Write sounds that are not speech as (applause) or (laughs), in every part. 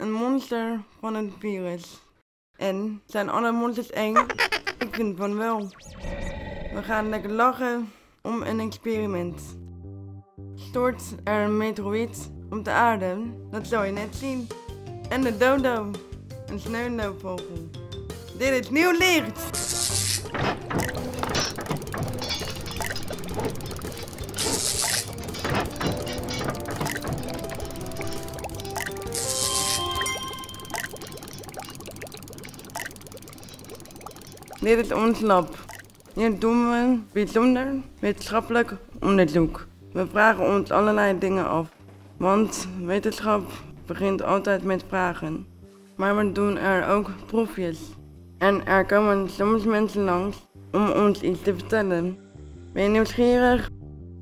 een monster van het virus. En zijn alle monsters eng? Ik vind van wel. We gaan lekker lachen om een experiment. Stort er een meteoriet op de aarde, dat zal je net zien. En de dodo, een sneeuwloopvogel. Dit is nieuw licht! Dit is ons lab. Hier doen we bijzonder wetenschappelijk onderzoek. We vragen ons allerlei dingen af. Want wetenschap begint altijd met vragen. Maar we doen er ook proefjes. En er komen soms mensen langs om ons iets te vertellen. Ben je nieuwsgierig?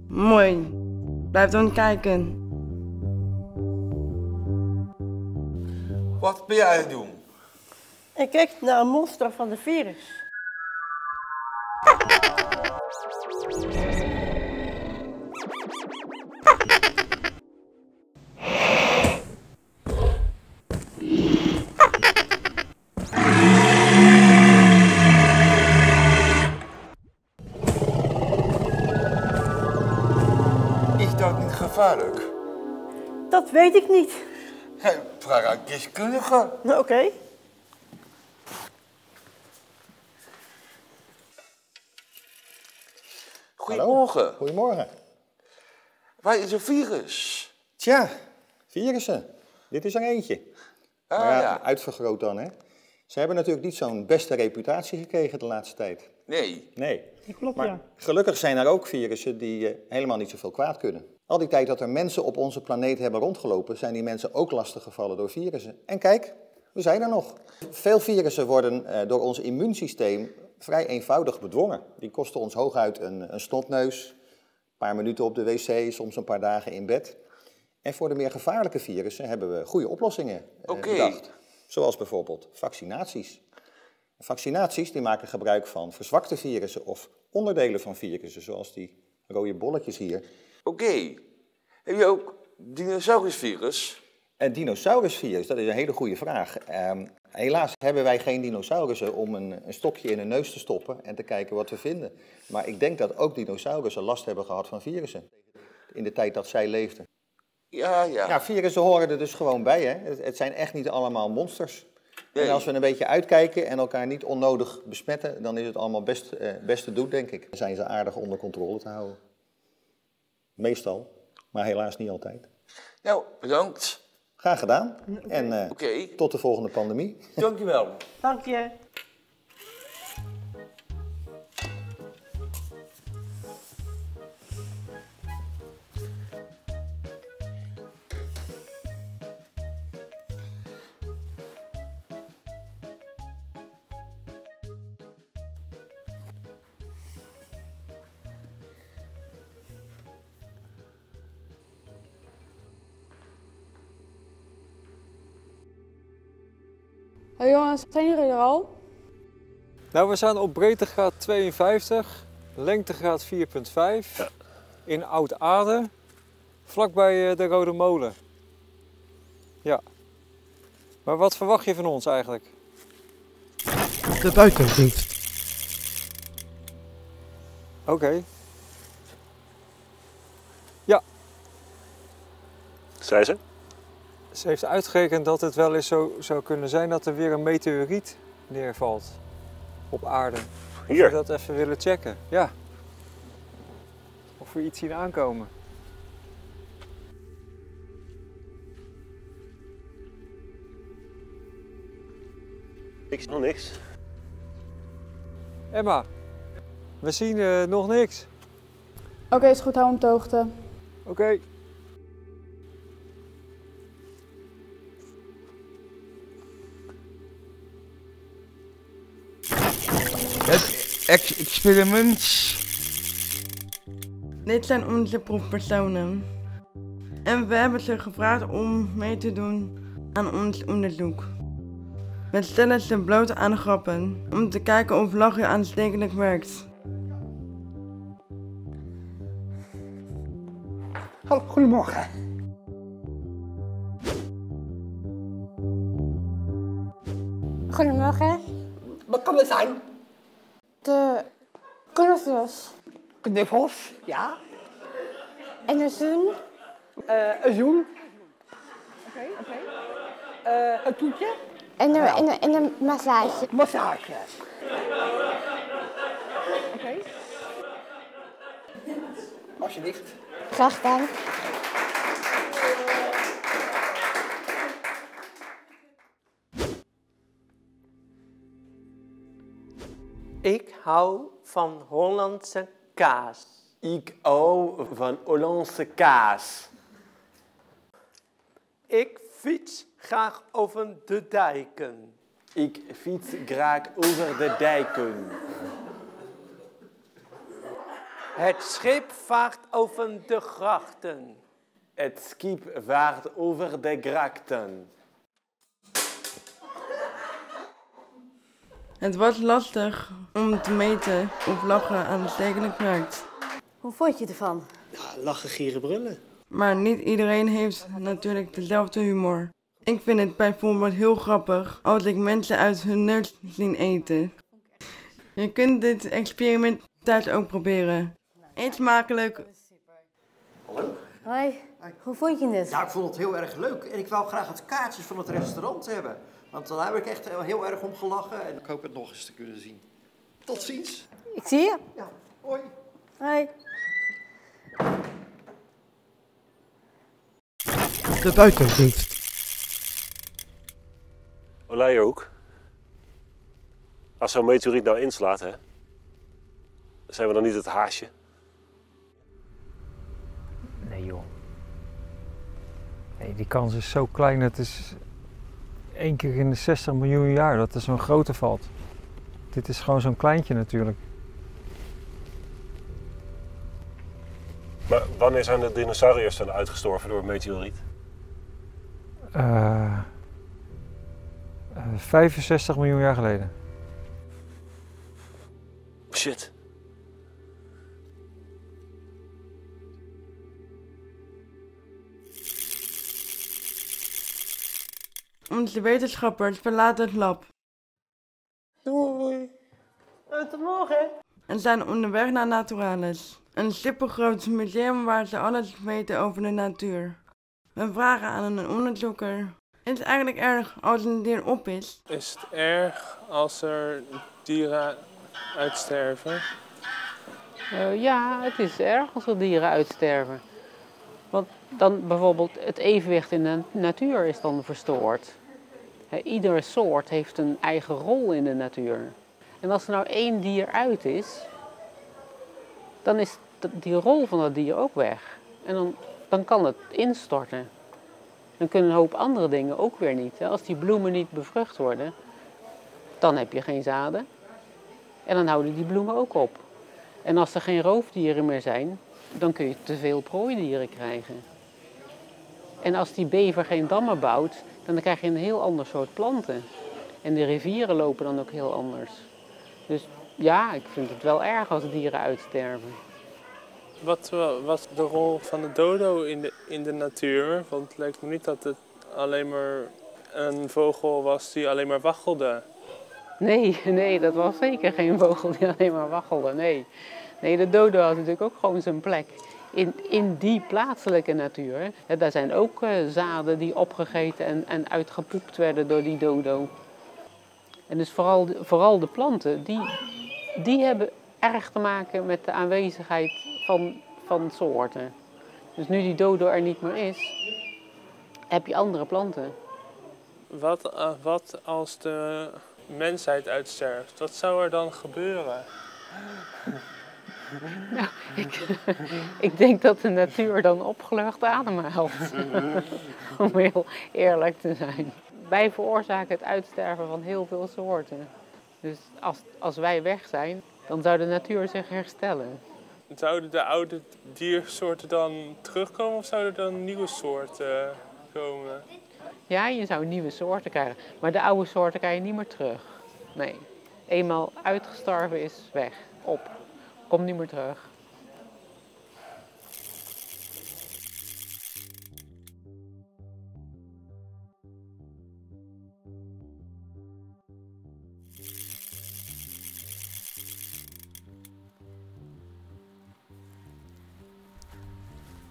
Mooi. Blijf dan kijken. Wat ben jij aan het doen? Ik kijk naar een monster van de virus. Is dat niet gevaarlijk? Dat weet ik niet. Hey, vraag aan deskundigen. Goedemorgen. Goedemorgen. Waar is een virus? Tja, virussen. Dit is er eentje. Ah, Maar ja, ja. Uitvergroot dan, hè. Ze hebben natuurlijk niet zo'n beste reputatie gekregen de laatste tijd. Nee. Nee. Klopt, Maar ja. gelukkig zijn er ook virussen die eh, helemaal niet zoveel kwaad kunnen. Al die tijd dat er mensen op onze planeet hebben rondgelopen, zijn die mensen ook lastiggevallen door virussen. En kijk, we zijn er nog. Veel virussen worden eh, door ons immuunsysteem vrij eenvoudig bedwongen. Die kosten ons hooguit een, een snotneus, een paar minuten op de wc, soms een paar dagen in bed. En voor de meer gevaarlijke virussen hebben we goede oplossingen eh, Oké. bedacht. Zoals bijvoorbeeld vaccinaties. Vaccinaties die maken gebruik van verzwakte virussen of onderdelen van virussen, zoals die rode bolletjes hier. Oké. Heb je ook dinosaurusvirus? Een dinosaurusvirus, dat is een hele goede vraag. Ehm, helaas hebben wij geen dinosaurussen om een, een stokje in hun neus te stoppen en te kijken wat we vinden. Maar ik denk dat ook dinosaurussen last hebben gehad van virussen. In de tijd dat zij leefden. Ja, ja. Ja, virussen horen er dus gewoon bij. Hè? Het, het zijn echt niet allemaal monsters. Nee. En als we een beetje uitkijken en elkaar niet onnodig besmetten, dan is het allemaal best, eh, best te doen, denk ik. Dan zijn ze aardig onder controle te houden. Meestal, maar helaas niet altijd. Nou, bedankt. Graag gedaan. En eh, tot de volgende pandemie. Dankjewel. Dank je. Hoi jongens, zijn jullie er al? Nou, we zijn op breedtegraad 52, lengtegraad 4.5 in Oud-Aarde, vlakbij eh, de Rode Molen. Ja. Maar wat verwacht je van ons eigenlijk? De buitendienst. Oké. Ja, Zei ze? Ze heeft uitgerekend dat het wel eens zo zou kunnen zijn dat er weer een meteoriet neervalt op aarde. Of we Hier. dat even willen checken. Ja. Of we iets zien aankomen. Ik zie nog niks. Emma, we zien eh, nog niks. Oké, is goed, hou hem hoogte. Het ex experiment. Dit zijn onze proefpersonen. En we hebben ze gevraagd om mee te doen aan ons onderzoek. We stellen ze bloot aan grappen om te kijken of lachen aanstekelijk werkt. Hallo, goedemorgen. Goedemorgen. Wat kan het zijn? De knuffels. Knuffels, ja. En een zoen. Eh, een zoen. Oké, oké. Eh, een toetje. En een, en, een, en een massage. Massage. Oké. Alsjeblieft. Graag gedaan. Ik hou van Hollandse kaas. Ik hou van Hollandse kaas. Ik fiets graag over de dijken. Ik fiets graag over de dijken. Het schip vaart over de grachten. Het schip vaart over de grachten. Het was lastig om te meten of lachen aanstekelijk werkt. Hoe vond je ervan? Ja, lachen, gieren, brullen. Maar niet iedereen heeft natuurlijk dezelfde humor. Ik vind het bijvoorbeeld heel grappig als ik mensen uit hun neus zien eten. Je kunt dit experiment thuis ook proberen. Eet smakelijk. Hallo? Hoi, hoe vond je het? Ja, ik vond het heel erg leuk. En ik wou graag het kaartjes van het restaurant hebben. Want daar heb ik echt heel erg om gelachen. En ik hoop het nog eens te kunnen zien. Tot ziens. Ik zie je. Ja, hoi. Hoi. De buitendienst. Oleihoek. Als zo'n meteoriet nou inslaat, hè, zijn we dan niet het haasje? Nee joh. Nee, die kans is zo klein. Het is één keer in de 60 miljoen jaar dat er zo'n grote valt. Dit is gewoon zo'n kleintje natuurlijk. Maar wanneer zijn de dinosauriërs dan uitgestorven door een meteoriet? Eh, eh, 65 miljoen jaar geleden. Shit. Onze wetenschappers verlaten het lab Doei. tot morgen. en zijn onderweg naar Naturalis. Een supergroot museum waar ze alles weten over de natuur. We vragen aan een onderzoeker: Is het eigenlijk erg als een dier op is? Is het erg als er dieren uitsterven? Eh, ja, het is erg als er dieren uitsterven. Dan bijvoorbeeld het evenwicht in de natuur is dan verstoord. Iedere soort heeft een eigen rol in de natuur. En als er nou één dier uit is, dan is die rol van dat dier ook weg. En dan, dan kan het instorten. Dan kunnen een hoop andere dingen ook weer niet. Als die bloemen niet bevrucht worden, dan heb je geen zaden. En dan houden die bloemen ook op. En als er geen roofdieren meer zijn, dan kun je te veel prooidieren krijgen. En als die bever geen dammen bouwt, dan krijg je een heel ander soort planten. En de rivieren lopen dan ook heel anders. Dus ja, ik vind het wel erg als dieren uitsterven. Wat wa- was de rol van de dodo in de, in de natuur? Want het lijkt me niet dat het alleen maar een vogel was die alleen maar waggelde. Nee, (laughs) nee, dat was zeker geen vogel die (laughs) alleen maar waggelde. Nee, nee de dodo had natuurlijk ook gewoon zijn plek in, in die plaatselijke natuur. Hè, daar zijn ook eh, zaden die opgegeten en, en uitgepoept werden door die dodo. En dus vooral, de- vooral de planten, die, die hebben erg te maken met de aanwezigheid van, van soorten. Dus nu die dodo er niet meer is, heb je andere planten. Wat, eh, wat als de mensheid uitsterft? Wat zou er dan gebeuren? Nou, ik, (laughs) ik denk dat de natuur dan opgelucht ademhaalt. (laughs) Om heel eerlijk te zijn. Wij veroorzaken het uitsterven van heel veel soorten. Dus als, als wij weg zijn, dan zou de natuur zich herstellen. Zouden de oude diersoorten dan terugkomen of zouden er dan nieuwe soorten komen? Ja, je zou nieuwe soorten krijgen, maar de oude soorten krijg je niet meer terug. Nee, eenmaal uitgestorven is weg, op, Kom niet meer terug.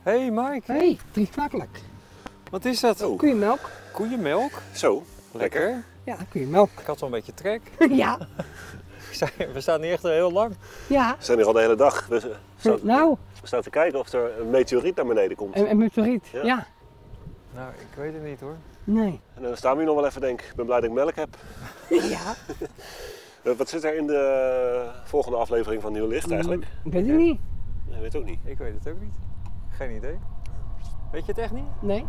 Hey Mike. Hey, drie makkelijk. Wat is dat? Oh. Koeienmelk. Koeienmelk? Zo, lekker. lekker. Ja, koeienmelk. Ik had wel een beetje trek. (laughs) ja. We staan hier echt heel lang. Ja. We zijn hier al de hele dag. We, staan, Nou, we staan te kijken of er een meteoriet naar beneden komt. en, en meteoriet. Ja. Ja. Nou, ik weet het niet hoor. Nee. En dan staan we hier nog wel even, denk ik. Ik ben blij dat ik melk heb. ja. (laughs) Eh, Wat zit er in de volgende aflevering van Nieuw Licht eigenlijk? Ik weet het niet. Nee, weet ook niet. Ik weet het ook niet. Geen idee. Weet je het echt niet? Nee.